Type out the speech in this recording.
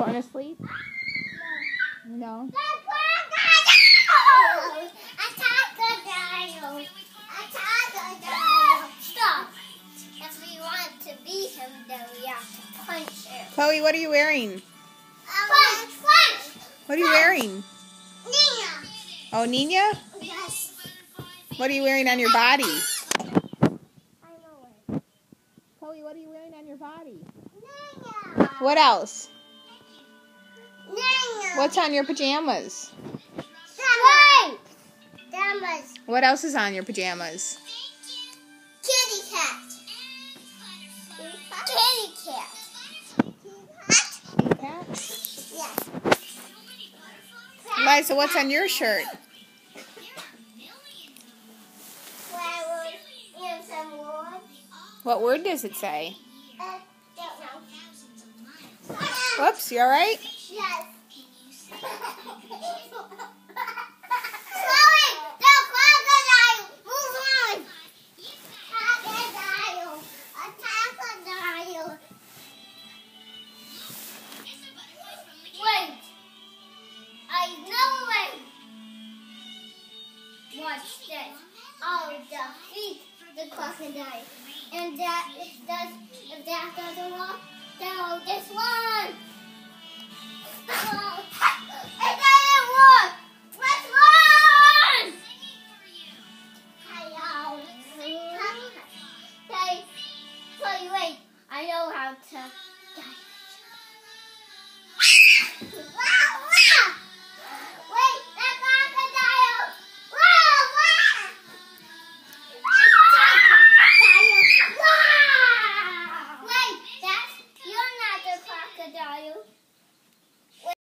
Going to sleep? No. No. The crocodile! A crocodile! A crocodile! Stop! If we want to beat him, then we have to punch him. Chloe, what are you wearing? Punch! Punch! What are you wearing? Nina! Oh, Nina? Yes. What are you wearing on your body? I know it. Chloe, what are you wearing on your body? Nina! What else? Nina! What's on your pajamas? Stripes! Damas. What else is on your pajamas? Kitty cat. Kitty cat. Kitty cat? Yes. Liza, what's on your shirt? What word does it say? Whoops, you alright? Yes. Watch oh, this. I'll defeat the crocodile. And that if that if that doesn't work, then I'll just one. Oh. Let's. Hey, wait. I know how to.